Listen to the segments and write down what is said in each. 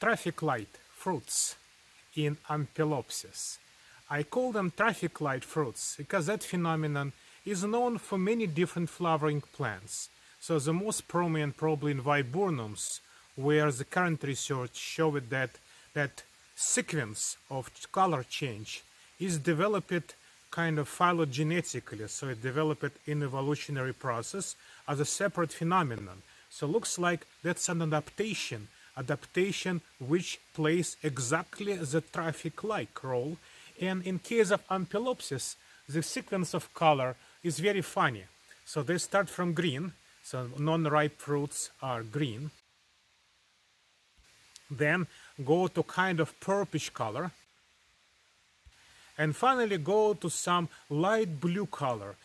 traffic light fruits in Ampelopsis. I call them traffic light fruits because that phenomenon is known for many different flowering plants. So the most prominent probably in viburnums, where the current research showed that that sequence of color change is developed kind of phylogenetically, so it developed in evolutionary process as a separate phenomenon. So looks like that's an adaptation, adaptation which plays exactly the traffic-like role. And in case of Ampelopsis, the sequence of color is very funny. So they start from green, so non-ripe fruits are green. Then go to kind of purplish color. And finally go to some light blue color.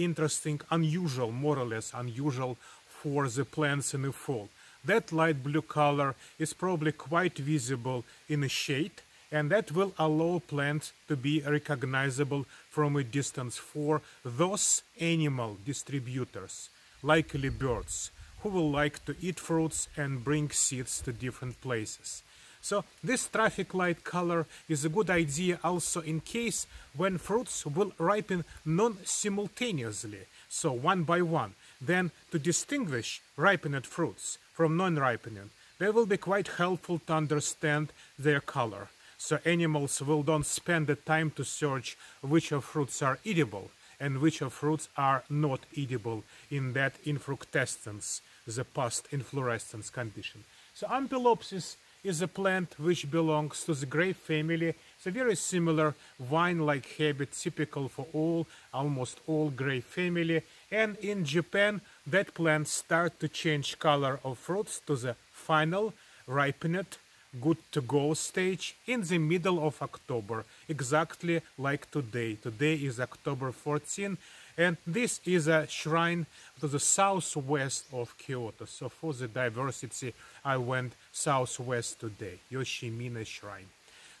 Interesting, unusual, more or less unusual for the plants in the fall. That light blue color is probably quite visible in the shade and that will allow plants to be recognizable from a distance for those animal distributors, likely birds, who will like to eat fruits and bring seeds to different places. So this traffic light color is a good idea also in case when fruits will ripen non-simultaneously, so one by one. Then to distinguish ripened fruits from non-ripened, they will be quite helpful to understand their color. So animals will don't spend the time to search which of fruits are edible and which of fruits are not edible in that infructescence, the post-inflorescence condition. So Ampelopsis is a plant which belongs to the grape family. It's a very similar vine-like habit typical for all, almost all grape family. And in Japan, that plant start to change color of fruits to the final ripened good to go stage in the middle of October, exactly like today. Today is October 14, and this is a shrine to the southwest of Kyoto. So for the diversity, I went southwest today, Yoshimine Shrine.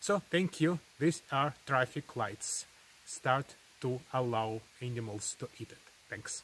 So thank you. These are traffic lights. Start to allow animals to eat it. Thanks.